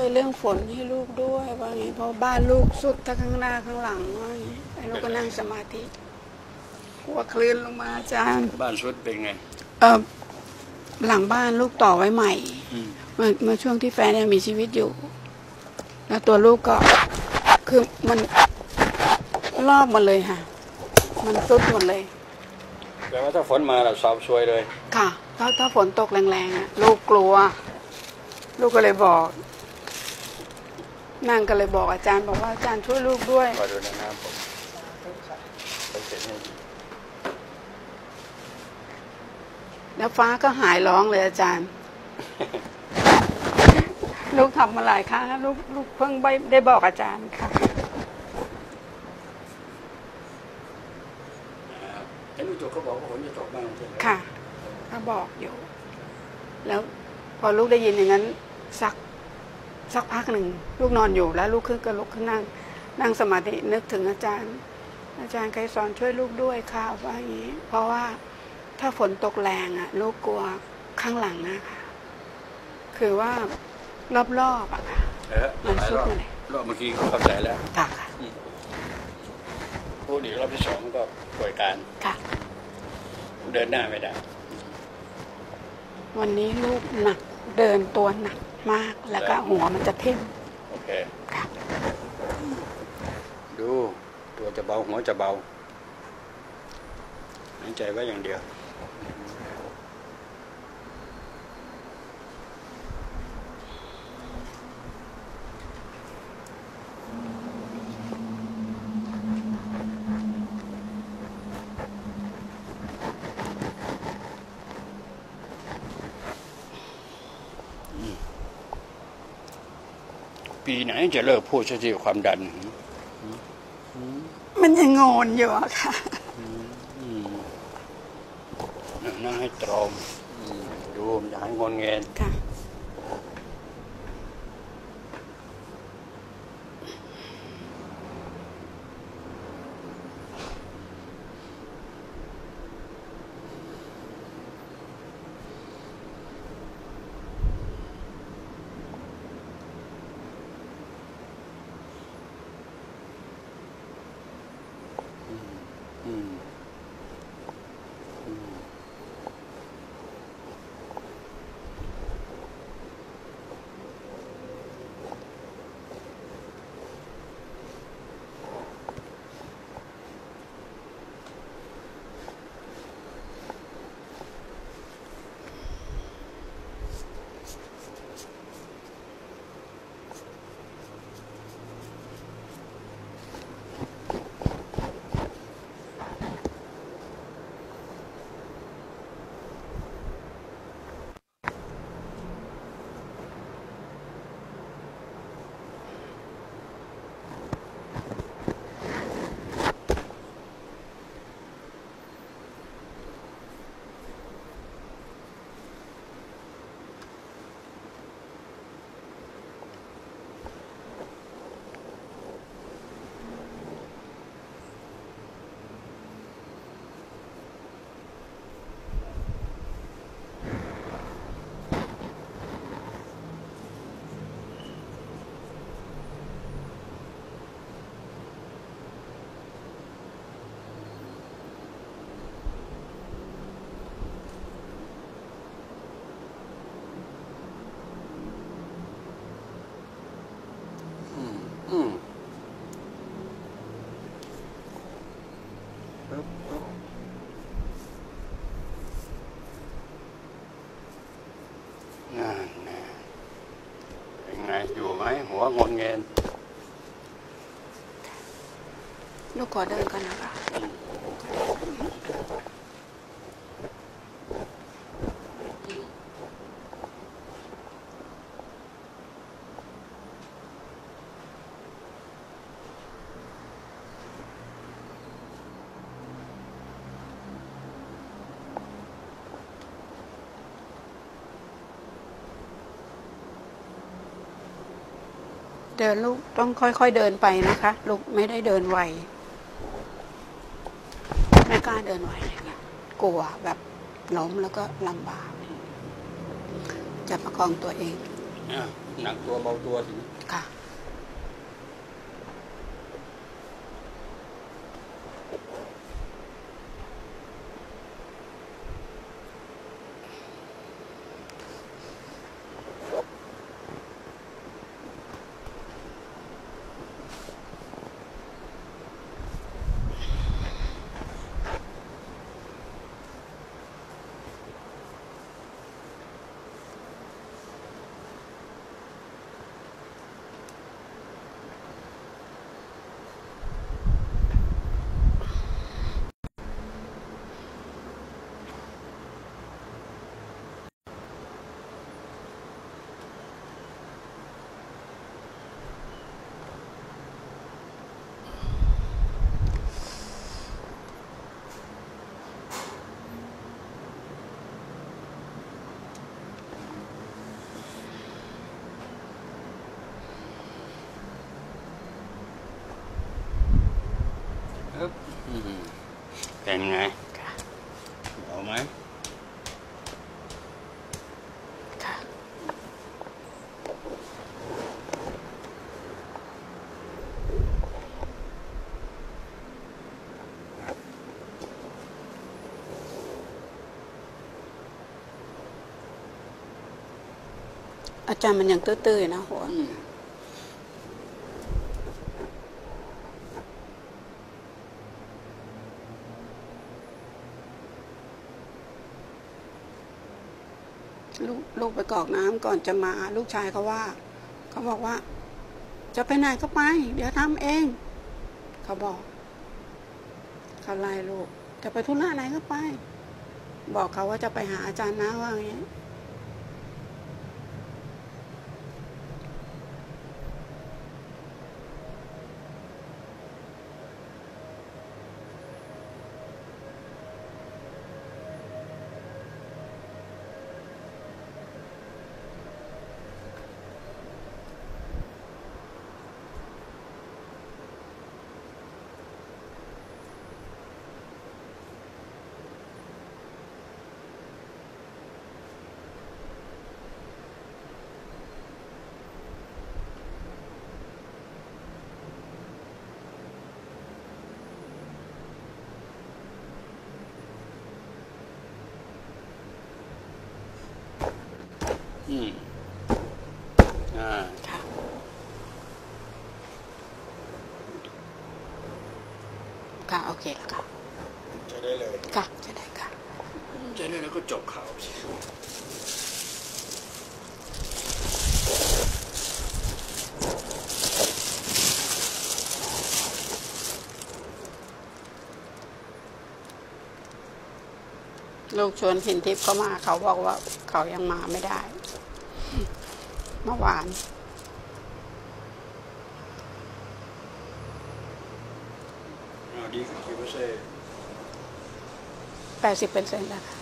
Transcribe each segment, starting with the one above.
ช่วยเรื่องฝนให้ลูกด้วยว่างี้เพราะบ้านลูกสุดทั้งข้างหน้าข้างหลังว่างี้ไอ้ลูกก็นั่งสมาธิกลัวคลื่นลงมาอาจารย์บ้านสุดเป็นไง เออหลังบ้านลูกต่อไว้ใหม่อืม เมื่อเมื่อช่วงที่แฟนยังมีชีวิตอยู่ แล้วตัวลูกก็ คือมันรอบหมดเลยค่ะ มันซุดหมดเลย แปลว่าถ้าฝนมาเราสอบช่วยเลย ค่ะ ถ้าถ้าฝนตกแรงๆอะลูกกลัว ลูกก็เลยบอก นั่งก็เลยบอกอาจารย์บอกว่าอาจารย์ช่วยลูกด้วยก็ดูในน้ำผมไปเสร็จให้ดีแล้วฟ้าก็หายร้องเลยอาจารย์ ลูกทำมาหลายครั้งแล้วลูกลูกเพิ่งได้ได้บอกอาจารย์ค่ะนะครับไอ้ลูกโจกเขาบอกว่าฝนจะตกบ้างใช่ไหมค่ะเขาบอกอยู่ แล้วพอลูกได้ยินอย่างนั้นสัก สักพักหนึ่งลูกนอนอยู่แล้วลูกขึ้นก็ลุกขึ้นนั่ง นั่งสมาธินึกถึงอาจารย์ อาจารย์ใครสอนช่วยลูกด้วยค่ะว่าอย่างนี้ เพราะว่าถ้าฝนตกแรงอะ ลูกกลัวข้างหลังนะคะคือว่ารอบๆอะค่ะเออมันหลายสุดรอบมาเลยรอบเมื่อกี้ก็เข้าใจแล้วค่ะพูดอีกรอบที่สองก็ป่วยการค่ะ เดินหน้าไม่ได้ วันนี้ลูกหนักเดินตัวหนัก มาก แล้วก็หัวมันจะทิ่มโอเคค่ะดู ตัวจะเบาหัวจะเบาหายใจไว้อย่างเดียว ปีไหนจะเลิกพูดสักทีความดัน มันยังงอนอยู่อะค่ะอืมนั่งให้ตรงอืมดูอย่าให้งอนเงนค่ะ นั่นนะเป็นไงอยู่ไหมหัวงอนเงินลูกขอเดินก่อนนะคะ เดินลูกต้องค่อยๆเดินไปนะคะ ลูกไม่ได้เดินไวไม่กล้าเดินไวเลยค่ะกลัวแบบล้มแล้วก็ลำบาก จะประคองตัวเองออะหนักตัวเบาตัวทีนี้ค่ะ เป็นไงค่ะเบาไหม ค่ะ อาจารย์มันยังตื้อๆอยู่นะหัว อืม ลูกลูกไปกรอกน้ำก่อนจะมา ลูกชายเขาว่า เขาบอกว่า จะไปไหนก็ไป เดี๋ยวทำเอง เขาบอกเขาไล่ลูก จะไปทุนละไหนก็ไป บอกเขาว่าจะไปหาอาจารย์นะว่าอย่างนี้ อืมอ่าค่ะค่ะโอเคแล้วค่ะจะได้เลย ค่ะจะได้ค่ะจะได้แล้วก็จบข่าว ลูกชวนพินทิพย์เขามาเขาบอกว่าเขายังมาไม่ได้ เมื่อวานอ่าดีขึ้นกี่เปอร์เซ็นต์แปดสิบเปอร์เซ็นต์แล้วค่ะ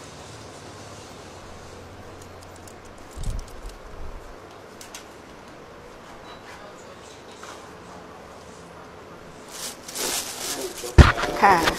จบค่ะ